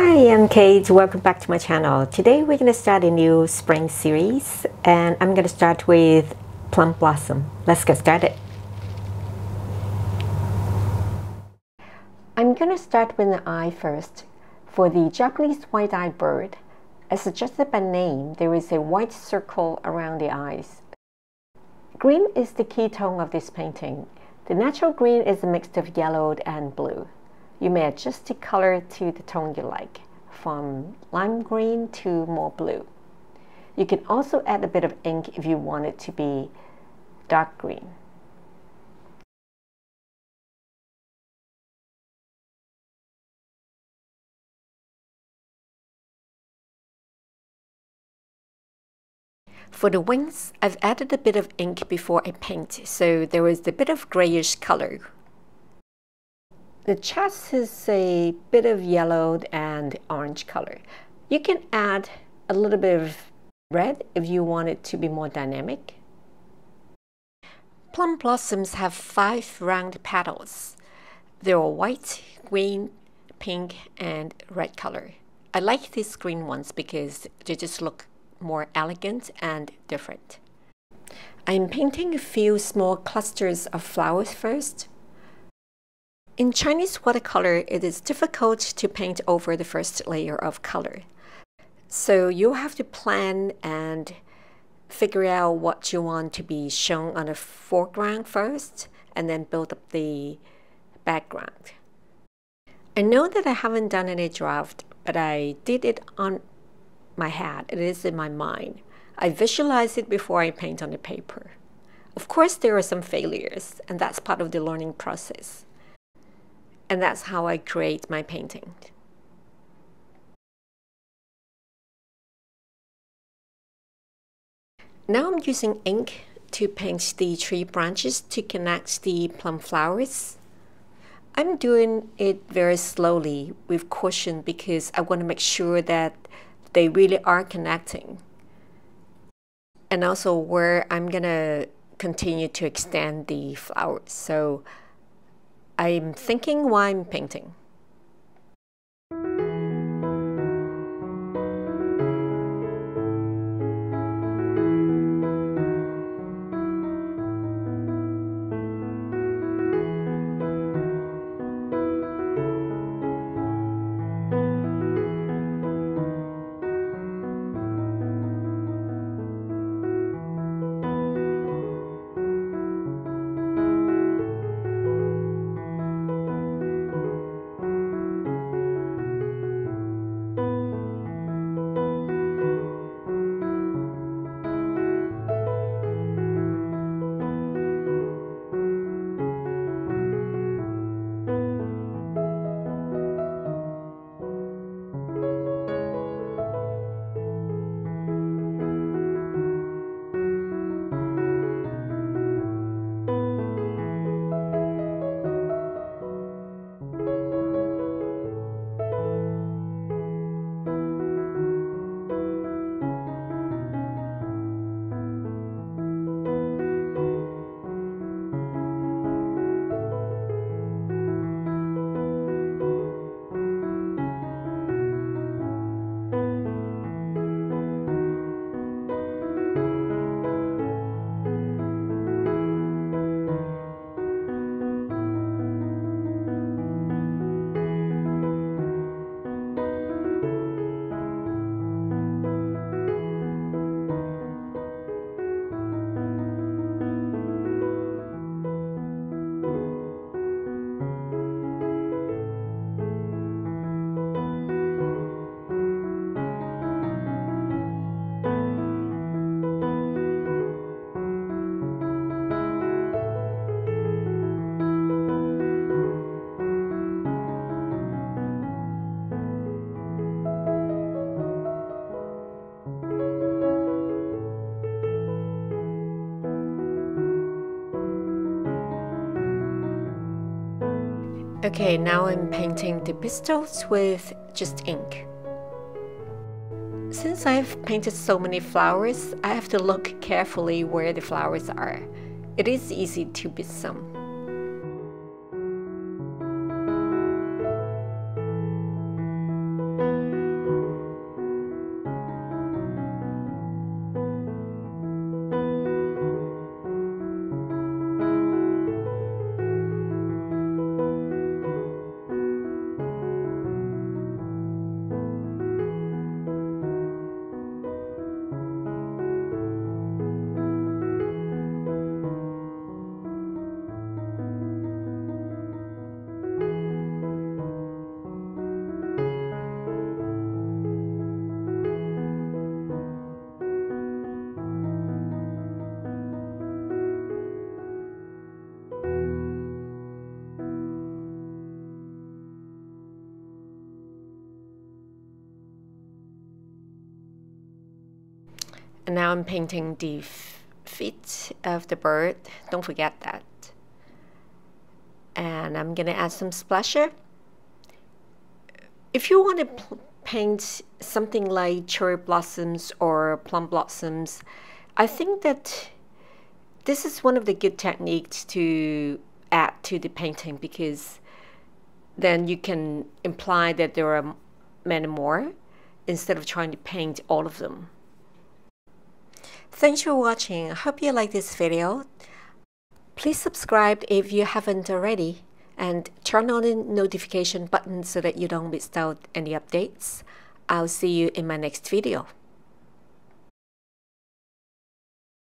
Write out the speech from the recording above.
Hi, I'm Kate. Welcome back to my channel. Today we're going to start a new spring series and I'm going to start with Plum Blossom. Let's get started. I'm going to start with the eye first. For the Japanese white-eyed bird, as suggested by name, there is a white circle around the eyes. Green is the key tone of this painting. The natural green is a mix of yellow and blue. You may adjust the color to the tone you like, from lime green to more blue. You can also add a bit of ink if you want it to be dark green. For the wings, I've added a bit of ink before I paint, so there is a bit of grayish color the chest is a bit of yellow and orange color. You can add a little bit of red if you want it to be more dynamic. Plum blossoms have five round petals. They're white, green, pink, and red color. I like these green ones because they just look more elegant and different. I'm painting a few small clusters of flowers first. In Chinese watercolor, it is difficult to paint over the first layer of color. So you have to plan and figure out what you want to be shown on the foreground first and then build up the background. I know that I haven't done any draft, but I did it on my head. It is in my mind. I visualize it before I paint on the paper. Of course, there are some failures, and that's part of the learning process. And that's how I create my painting. Now I'm using ink to paint the tree branches to connect the plum flowers. I'm doing it very slowly with caution because I want to make sure that they really are connecting. And also where I'm going to continue to extend the flowers. So I'm thinking while I'm painting. Okay, now I'm painting the pistils with just ink. Since I've painted so many flowers, I have to look carefully where the flowers are. It is easy to miss some. And now I'm painting the feet of the bird. Don't forget that. And I'm gonna add some splasher. If you want to paint something like cherry blossoms or plum blossoms, I think that this is one of the good techniques to add to the painting because then you can imply that there are many more instead of trying to paint all of them. Thanks for watching. I hope you like this video. Please subscribe if you haven't already and turn on the notification button so that you don't miss out any updates. I'll see you in my next video.